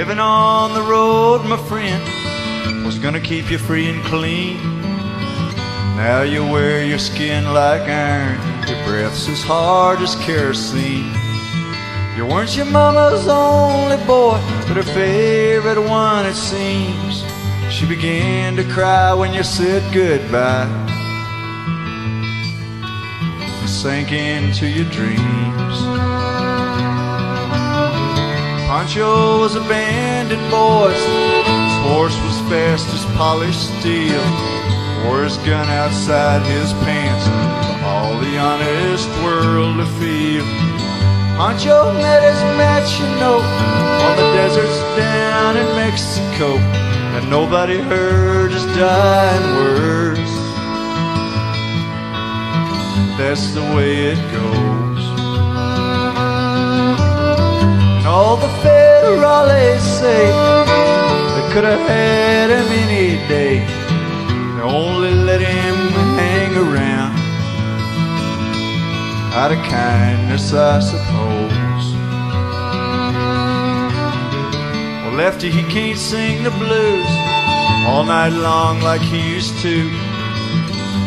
Living on the road, my friend, was gonna keep you free and clean. Now you wear your skin like iron, your breath's as hard as kerosene. You weren't your mama's only boy, but her favorite one, it seems. She began to cry when you said goodbye. You sank into your dreams. Pancho was a bandit, boys. His horse was fast as polished steel. Wore his gun outside his pants for all the honest world to feel. Pancho met his match, you know, on the deserts down in Mexico. And nobody heard his dying words. That's the way it goes. Federales say they could have had him any day. They only let him hang around out of kindness, I suppose. Well, Lefty, he can't sing the blues all night long like he used to.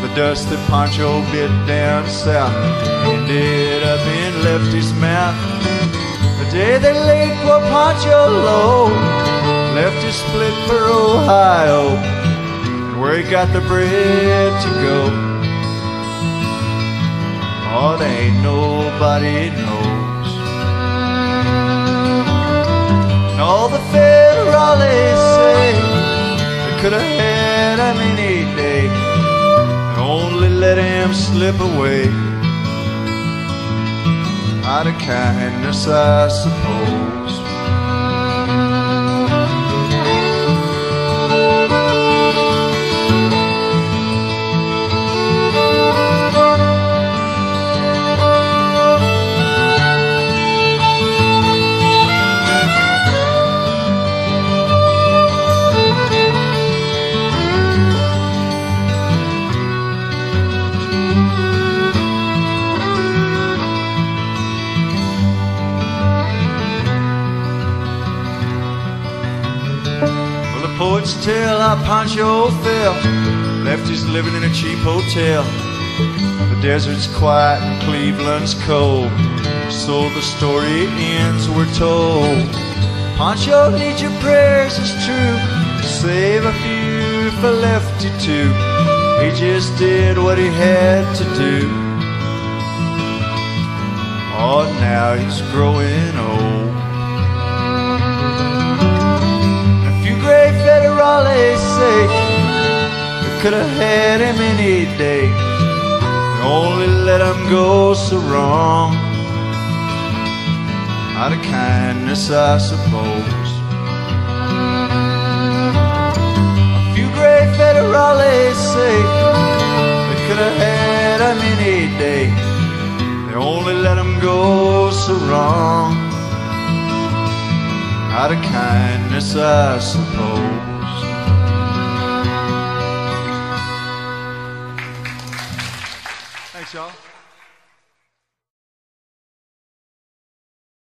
The dust that Pancho bit down south ended up in Lefty's mouth. Day they laid poor Pancho low, Lefty split for Ohio, and where he got the bread to go. Oh, there ain't nobody knows. And all the federales say they could have had him any day and only let him slip away. Out of kindness, I suppose. Poets tell how Pancho fell. Lefty's living in a cheap hotel. The desert's quiet and Cleveland's cold. So the story ends, we're told. Pancho needs your prayers, it's true. Save a few for Lefty too. He just did what he had to do. Oh, now he's growing old. Could have had him any day. Only let him go so wrong. Out of kindness, I suppose. A few gray federales say they could have had him any day. They only let him go so wrong. Out of kindness, I suppose. y'all.